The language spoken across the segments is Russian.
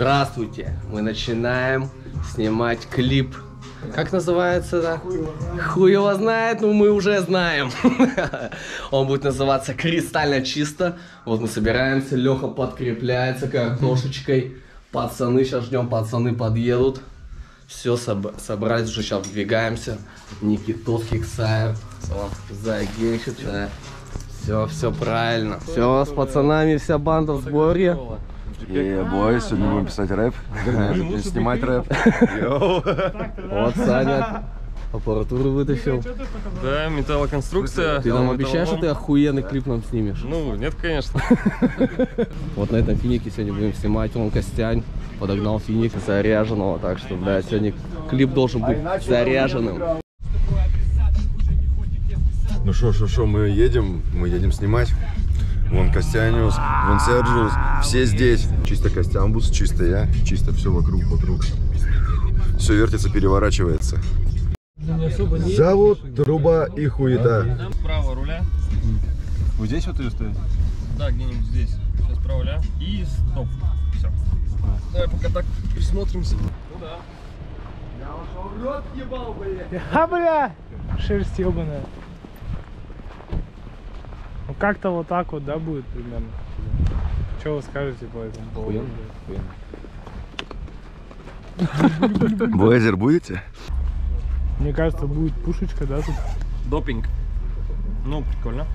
Здравствуйте! Мы начинаем снимать клип. Как называется, да? Хуй его знает, но мы уже знаем. Он будет называться «Кристально чисто». Вот мы собираемся, Леха подкрепляется картошечкой. Пацаны, сейчас ждем, пацаны подъедут. Все соб- собрать, уже сейчас выдвигаемся. Никитос, Киксаев, Загенщик, Все, все правильно. Все, с пацанами вся банда в сборе. Е, бой, сегодня будем писать рэп, Вернее, снимать рэп. Вот Саня аппаратуру вытащил. Да, металлоконструкция. Ты нам обещаешь, что ты охуенный клип нам снимешь? Ну, нет, конечно. Вот на этом финике сегодня будем снимать. Он Костянь подогнал финик заряженного. Так что, да, сегодня клип должен быть заряженным. Ну шо, шо, шо, мы едем, мы едем снимать. Вон Костяниус, вон Серджиус, все здесь. Чисто Костямбус, чисто я, чисто все вокруг, вокруг. Все вертится, переворачивается. Завод, труба и хуета. Справа руля. Вот здесь вот ее стоит? Да, где-нибудь здесь. Сейчас справа руля. И стоп. Все. Давай пока так присмотримся. А, бля! Шерсть ебаная. Как-то вот так вот, да, будет примерно? Что вы скажете по этому поводу? Блейзер будете? Мне кажется, будет пушечка, да, тут? Допинг. Ну, прикольно.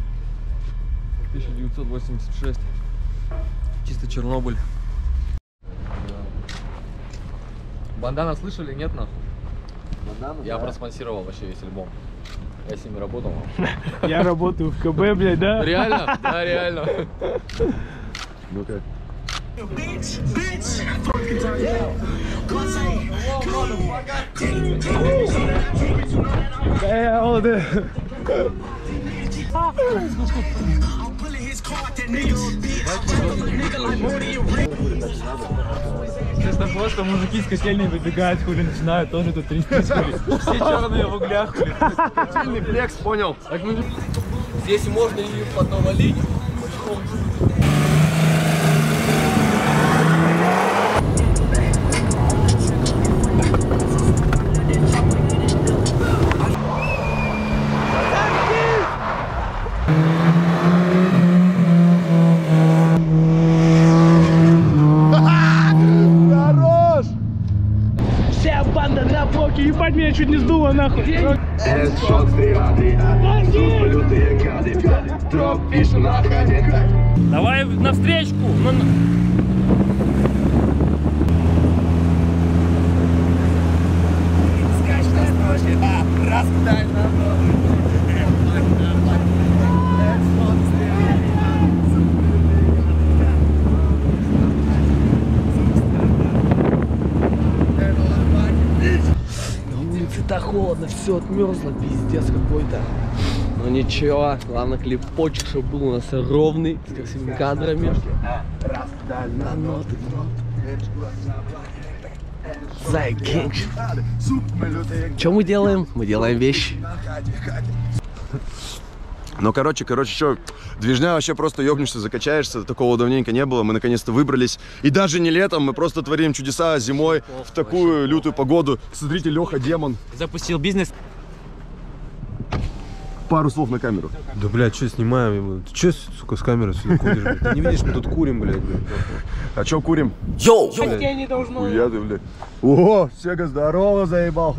1986. Чисто Чернобыль. Бандана слышали? Нет, нахуй? Я проспонсировал вообще весь альбом. Я с ними работал. Я работаю в КБ, блядь, да? Реально? Да, реально. Ну-ка. Э, э. Честно, просто мужики с котельной выбегают, хули начинают тоже тут трястись, хули. Все черные в углях, хули. Сильный флекс, понял? Здесь можно и поднавалить. Вся ебать меня чуть не сдуло нахуй. Давай навстречку. Ну, на- На улице так холодно, все отмерзло, пиздец какой-то. Ну ничего, главное клипочек, чтобы был у нас ровный, с красивыми кадрами. На ноты, Зайгенч. Что мы делаем? Мы делаем вещи. Ну, короче, короче, что, движня вообще просто ёбнешься, закачаешься, такого давненько не было, мы наконец-то выбрались. И даже не летом, мы просто творим чудеса зимой в такую лютую погоду. Смотрите, Леха, демон. Запустил бизнес. Пару слов на камеру. Да, блядь, что снимаем? Ты что, сука, с камеры сюда блядь? Ты не видишь, мы тут курим, блядь, блядь. А чё курим? Хотя не должно. Хуя ты, блядь. О, Сега, здорово, заебал.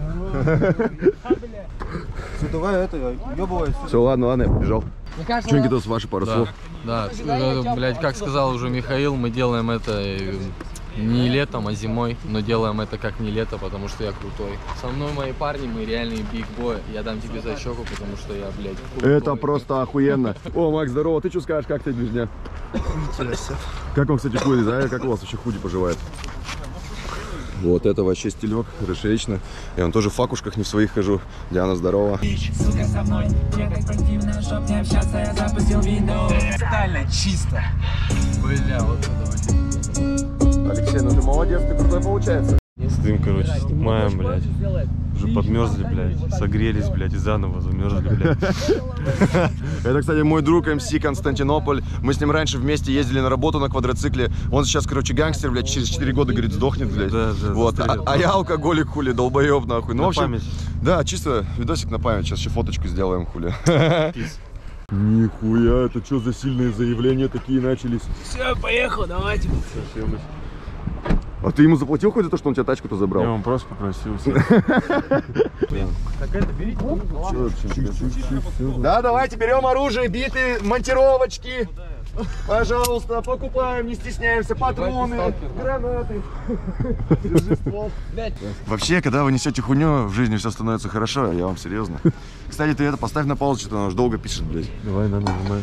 Все, давай это, ёбывай. Все, ладно, ладно, я побежал. Что, Никитос, ваши пару слов? Да, ну, блядь, как сказал уже Михаил, мы делаем это э, не летом, а зимой, но делаем это как не лето, потому что я крутой. Со мной мои парни, мы реальные биг-бои. Я дам тебе за щеку, потому что я, блядь, крутой. Это просто охуенно. О, Макс, здорово. Ты что скажешь, как ты движня? Как вам, кстати, худи, да? Как у вас вообще худи поживает? Вот это вообще стилек, расширично. Я он тоже в факушках не в своих хожу. Диана, здорово. Бля, вот это вообще. Алексей, ну ты молодец, ты крутой получается. Стоим, короче, снимаем, блядь. Уже подмерзли, блядь. Согрелись, блядь, и заново замерзли, блядь. Это, кстати, мой друг МС Константинополь. Мы с ним раньше вместе ездили на работу на квадроцикле. Он сейчас, короче, гангстер, блядь, через 4 года, говорит, сдохнет, блядь. Да, да, вот. А, а я алкоголик, хули, долбоеб, нахуй. Ну, На в общем, память. да, чисто видосик на память. Сейчас еще фоточку сделаем, хули. Нихуя, это что за сильные заявления такие начались? Все, поехал, давайте. А ты ему заплатил хоть за то, что он тебя тачку-то забрал? Я вам просто попросился. Да, давайте берем оружие, биты, монтировочки. Пожалуйста, покупаем, не стесняемся, патроны, гранаты. Вообще, когда вы несете хуйню, в жизни все становится хорошо, я вам серьезно. Кстати, ты это поставь на паузу, что-то она уж долго пишет, блядь. Давай, на, нажимай.